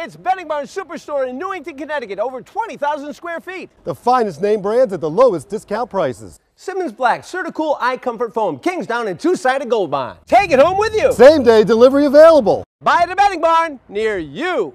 It's Bedding Barn Superstore in Newington, Connecticut, over 20,000 square feet. The finest name brands at the lowest discount prices. Simmons Black, Certicool iComfort Foam, Kingsdown and two-sided Gold Bond. Take it home with you. Same day delivery available. Buy at the Bedding Barn near you.